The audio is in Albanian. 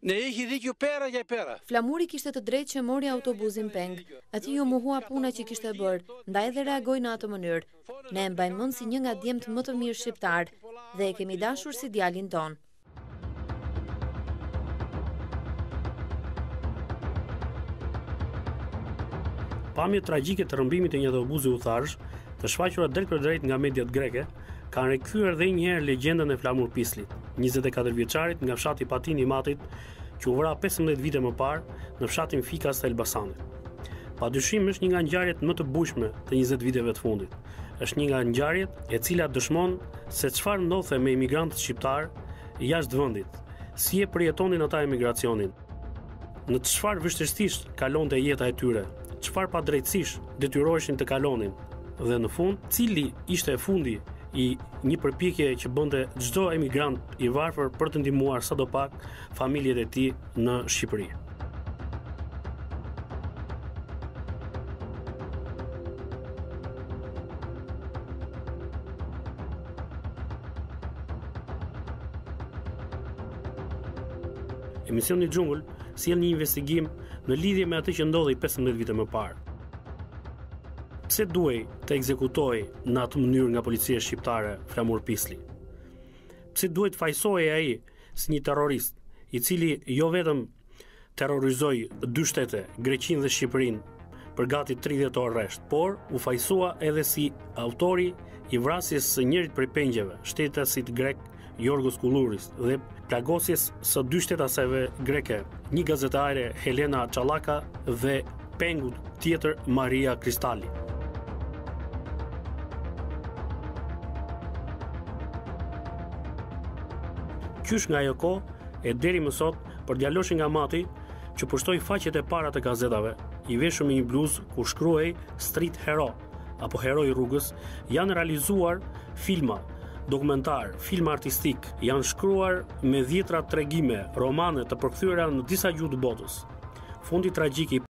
Ne iki dhik ju pera gjaj pera. Flamuri kishte të drejtë që mori autobuzin peng. Atij iu mohua puna që kishte bërë, ndaj edhe reagoi në atë mënyrë. Ne e mbajmë mend si një nga djemtë më të mirë shqiptarë dhe e kemi dashur si djalin tonë. Pamjet tragjike të rrëmbimit të një autobuzi udhëtarësh, të shfaqura drejtpërdrejt nga mediat greke, kanë rikthyer dhe një herë legjendën e Flamur Pislit, 24 vjeçarit nga fshati Patin i Matit, që u vra 15 vite më parë në fshatin Fikas të Elbasanit. Pa dyshim është një nga ngjarjet më të bujshme të 20 viteve të fundit. Është një nga ngjarjet e cila dëshmon se çfarë ndodhte me emigrantët shqiptarë jashtë vendit, si e përjetonin ata emigracionin. Në çfarë vështirësish kalonte jeta e tyre, çfarë padrejtësish detyroheshin të kalonin, dhe në fund, cili ishte fundi i një përpjekjeje që bënte çdo emigrant i varfër për të ndihmuar sadopak familjet e tij në Shqipëri. Emisioni Xhungul sjell një investigim në lidhje me atë që ndodhi 15 vite më parë. Pse duhej të ekzekutohej në atë mënyrë nga policia shqiptare Flamur Pisli? Pse duhej të fajësohej ai si një terrorist, i cili jo vetëm terrorizoi dy shtete, Greqinë dhe Shqipërinë, për gati 30 orë rresht, por u fajësua edhe si autori i vrasjes së njërit prej pengjeve, shtetasit grek Jorgos Kulluris dhe plagosjes së dy shtetaseve greke, një gazetare Helena Çallaka dhe pengut tjetër Maria Kristali. Qysh nga ajo kohë e deri më sot për djaloshin nga Mati që pushtoi faqet e para të gazetave, i veshur me një bluzë ku shkruhej Street Hero apo Heroi i rrugës, janë realizuar filma dokumentarë, filma artistikë, janë shkruar me dhjetra tregime, romane të përkthyera në disa gjuhë të botës. Fundi tragjik i